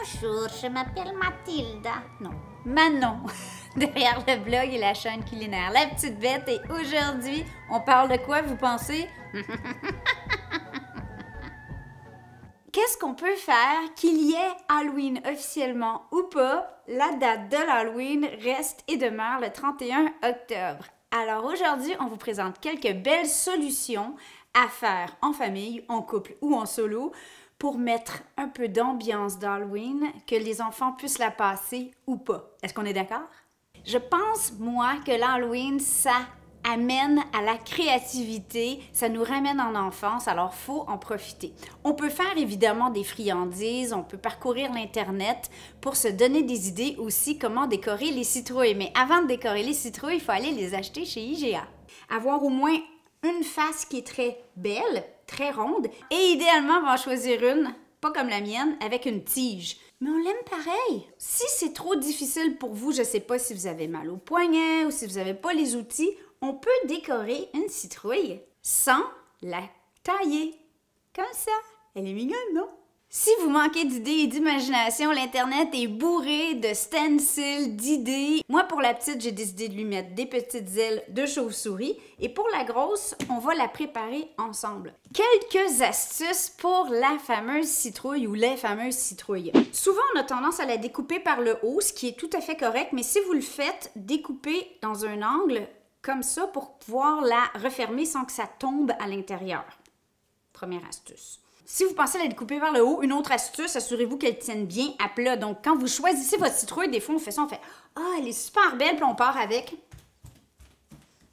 Bonjour, je m'appelle Mathilda. Non, Manon, derrière le blog et la chaîne culinaire La Petite Bête. Et aujourd'hui, on parle de quoi, vous pensez? Qu'est-ce qu'on peut faire qu'il y ait Halloween officiellement ou pas? La date de l'Halloween reste et demeure le 31 octobre. Alors aujourd'hui, on vous présente quelques belles solutions à faire en famille, en couple ou en solo pour mettre un peu d'ambiance d'Halloween, que les enfants puissent la passer ou pas. Est-ce qu'on est, d'accord? Je pense, moi, que l'Halloween, ça amène à la créativité, ça nous ramène en enfance, alors faut en profiter. On peut faire évidemment des friandises, on peut parcourir l'Internet pour se donner des idées aussi comment décorer les citrouilles. Mais avant de décorer les citrouilles, il faut aller les acheter chez IGA. Avoir au moins une face qui est très belle, très ronde, et idéalement, on va en choisir une, pas comme la mienne, avec une tige. Mais on l'aime pareil. Si c'est trop difficile pour vous, je sais pas si vous avez mal au poignet ou si vous n'avez pas les outils, on peut décorer une citrouille sans la tailler. Comme ça. Elle est mignonne, non? Si vous manquez d'idées et d'imagination, l'Internet est bourré de stencils, d'idées. Moi, pour la petite, j'ai décidé de lui mettre des petites ailes de chauve-souris. Et pour la grosse, on va la préparer ensemble. Quelques astuces pour la fameuse citrouille ou les fameuses citrouilles. Souvent, on a tendance à la découper par le haut, ce qui est tout à fait correct, mais si vous le faites découper dans un angle comme ça pour pouvoir la refermer sans que ça tombe à l'intérieur. Première astuce. Si vous pensez la découper vers le haut, une autre astuce, assurez-vous qu'elle tienne bien à plat. Donc, quand vous choisissez votre citrouille, des fois, on fait ça, on fait « Ah, elle est super belle », puis on part avec.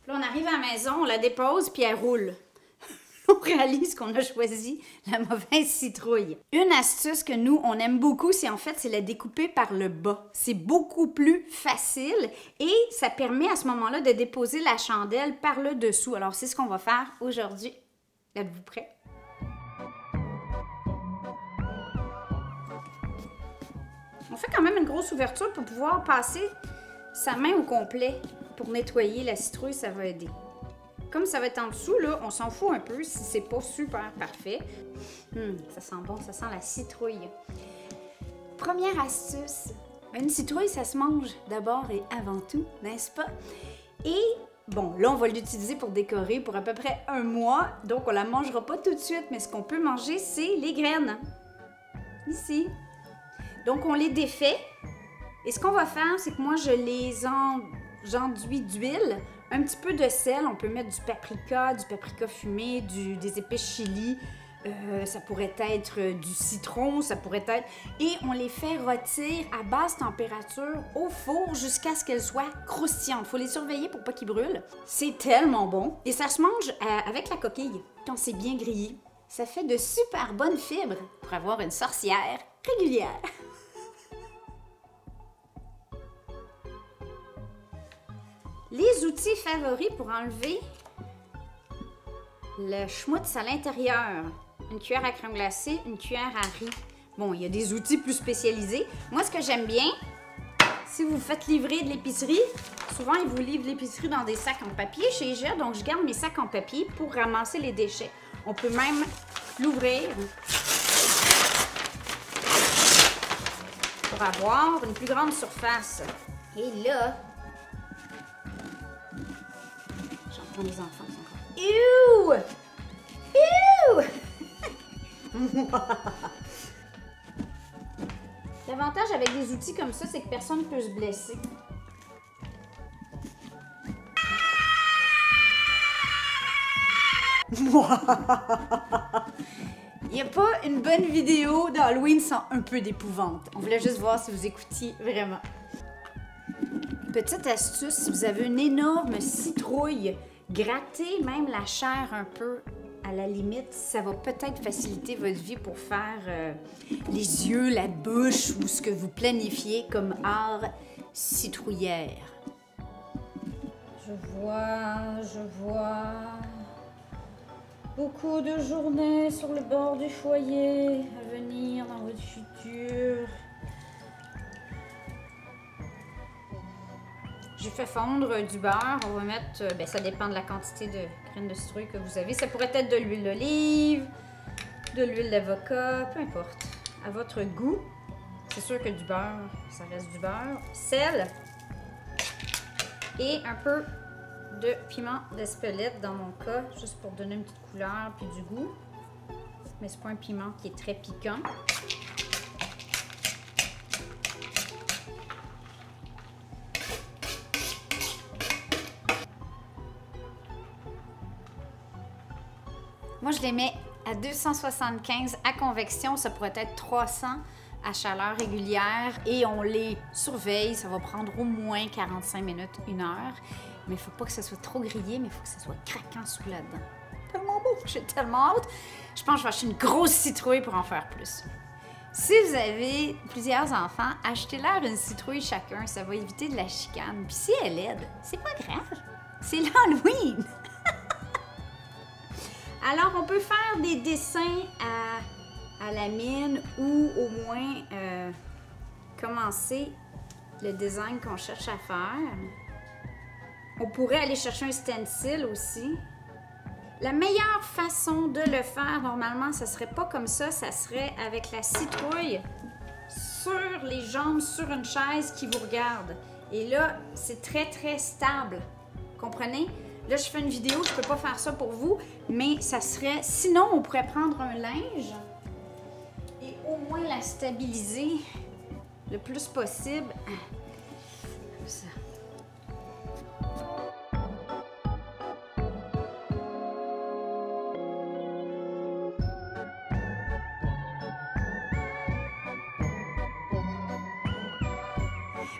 Puis on arrive à la maison, on la dépose, puis elle roule. on réalise qu'on a choisi la mauvaise citrouille. Une astuce que nous, on aime beaucoup, c'est en fait, c'est la découper par le bas. C'est beaucoup plus facile et ça permet à ce moment-là de déposer la chandelle par le dessous. Alors, c'est ce qu'on va faire aujourd'hui. Êtes-vous prêts? On fait quand même une grosse ouverture pour pouvoir passer sa main au complet pour nettoyer la citrouille, ça va aider. Comme ça va être en dessous, là, on s'en fout un peu si c'est pas super parfait. Hum, ça sent bon, ça sent la citrouille. Première astuce, une citrouille, ça se mange d'abord et avant tout, n'est-ce pas? Et bon, là, on va l'utiliser pour décorer pour à peu près un mois, donc on la mangera pas tout de suite, mais ce qu'on peut manger, c'est les graines. Ici. Donc, on les défait. Et ce qu'on va faire, c'est que moi, je les en... j'enduis d'huile, un petit peu de sel. On peut mettre du paprika, du paprika fumé, des épices chili. Euh, ça pourrait être du citron, ça pourrait être... Et on les fait rôtir à basse température au four jusqu'à ce qu'elles soient croustillantes. Il faut les surveiller pour pas qu'ils brûlent. C'est tellement bon. Et ça se mange euh, avec la coquille, quand c'est bien grillé. Ça fait de super bonnes fibres pour avoir une sorcière régulière. Les outils favoris pour enlever le schmutz à l'intérieur. Une cuillère à crème glacée, une cuillère à riz. Bon, il y a des outils plus spécialisés. Moi, ce que j'aime bien, si vous faites livrer de l'épicerie, souvent ils vous livrent l'épicerie dans des sacs en papier chez IGA, donc je garde mes sacs en papier pour ramasser les déchets. On peut même l'ouvrir pour avoir une plus grande surface. Et là, les enfants sont encore. L'avantage avec des outils comme ça, c'est que personne ne peut se blesser. Il n'y a pas une bonne vidéo d'Halloween sans un peu d'épouvante. On voulait juste voir si vous écoutiez vraiment. Petite astuce, si vous avez une énorme citrouille Gratter même la chair un peu à la limite, ça va peut-être faciliter votre vie pour faire euh, les yeux, la bouche ou ce que vous planifiez comme art citrouillère. Je vois, je vois beaucoup de journées sur le bord du foyer à venir dans votre futur. Fait fondre du beurre. On va mettre, euh, ben, ça dépend de la quantité de graines de citrouille que vous avez. Ça pourrait être de l'huile d'olive, de l'huile d'avocat, peu importe, à votre goût. C'est sûr que du beurre, ça reste du beurre. Sel. Et un peu de piment d'Espelette dans mon cas, juste pour donner une petite couleur puis du goût. Mais c'est pas un piment qui est très piquant. Moi, je les mets à 275 à convection. Ça pourrait être 300 à chaleur régulière et on les surveille. Ça va prendre au moins 45 minutes, une heure. Mais il faut pas que ça soit trop grillé, mais il faut que ça soit craquant sous là-dedans. Tellement beau, j'ai tellement hâte. Je pense que je vais acheter une grosse citrouille pour en faire plus. Si vous avez plusieurs enfants, achetez-leur une citrouille chacun, ça va éviter de la chicane. Puis si elle aide, c'est pas grave. C'est l'Halloween. Alors, on peut faire des dessins à, la mine ou au moins euh, commencer le design qu'on cherche à faire. On pourrait aller chercher un stencil aussi. La meilleure façon de le faire, normalement, ça serait pas comme ça, ça serait avec la citrouille sur les jambes, sur une chaise qui vous regarde. Et là, c'est très, très stable. Comprenez? Là, je fais une vidéo, je peux pas faire ça pour vous, mais ça serait... Sinon, on pourrait prendre un linge et au moins la stabiliser le plus possible.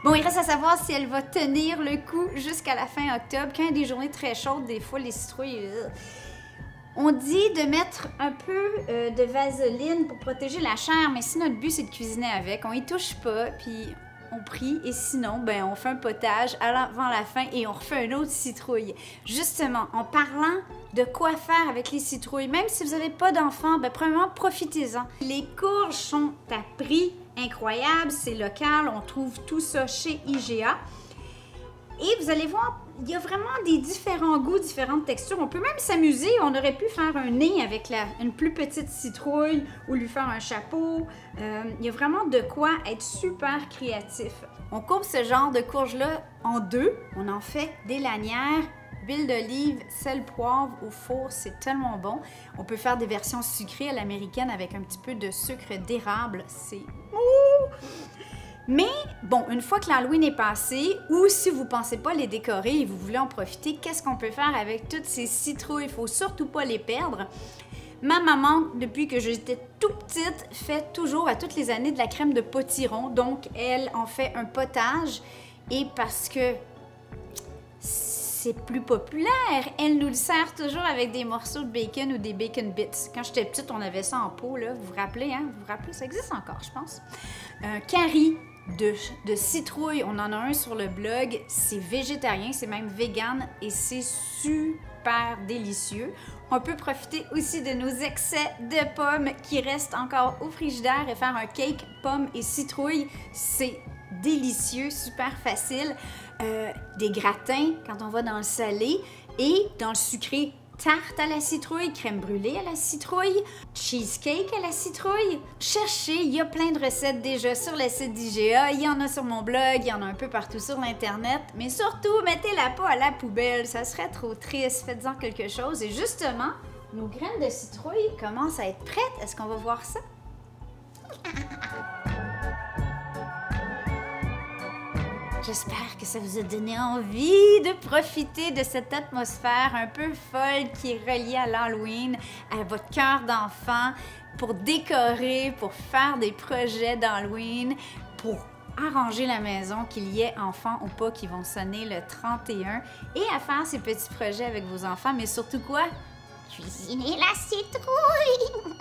Bon, il reste à savoir si elle va tenir le coup jusqu'à la fin octobre. Quand il y a des journées très chaudes, des fois, les citrouilles... euh, On dit de mettre un peu euh, de vaseline pour protéger la chair, mais si notre but c'est de cuisiner avec, on y touche pas, puis on prie, et sinon, ben, on fait un potage avant la fin et on refait une autre citrouille. Justement, en parlant de quoi faire avec les citrouilles, même si vous n'avez pas d'enfants, ben, premièrement, profitez-en. Les courges sont à prix incroyable, c'est local, on trouve tout ça chez IGA. Et vous allez voir, il y a vraiment des différents goûts, différentes textures. On peut même s'amuser. On aurait pu faire un nez avec une plus petite citrouille ou lui faire un chapeau. Euh, il y a vraiment de quoi être super créatif. On coupe ce genre de courge-là en deux. On en fait des lanières, huile d'olive, sel, poivre au four. C'est tellement bon. On peut faire des versions sucrées à l'américaine avec un petit peu de sucre d'érable. C'est... Mais bon, une fois que l'Halloween est passé, ou si vous ne pensez pas les décorer et vous voulez en profiter, qu'est-ce qu'on peut faire avec toutes ces citrouilles? Il faut surtout pas les perdre. Ma maman, depuis que j'étais tout petite, fait toujours à toutes les années de la crème de potiron. Donc, elle en fait un potage. Et parce que plus populaire, elle nous le sert toujours avec des morceaux de bacon ou des bacon bits. Quand j'étais petite, on avait ça en pot, là. Vous vous rappelez, hein? Vous vous rappelez? Ça existe encore, je pense. Un curry de, citrouille, on en a un sur le blog. C'est végétarien, c'est même vegan et c'est super délicieux. On peut profiter aussi de nos excès de pommes qui restent encore au frigidaire et faire un cake pommes et citrouille. C'est délicieux, super facile. Euh, des gratins quand on va dans le salé et dans le sucré tarte à la citrouille, crème brûlée à la citrouille, cheesecake à la citrouille. Cherchez, il y a plein de recettes déjà sur le site d'IGA, il y en a sur mon blog, il y en a un peu partout sur l'internet, mais surtout mettez-la pas à la poubelle, ça serait trop triste, faites-en quelque chose et justement, nos graines de citrouille commencent à être prêtes. Est-ce qu'on va voir ça? J'espère que ça vous a donné envie de profiter de cette atmosphère un peu folle qui est reliée à l'Halloween, à votre cœur d'enfant, pour décorer, pour faire des projets d'Halloween, pour arranger la maison, qu'il y ait enfants ou pas qui vont sonner le 31, et à faire ces petits projets avec vos enfants, mais surtout quoi? Cuisiner la citrouille.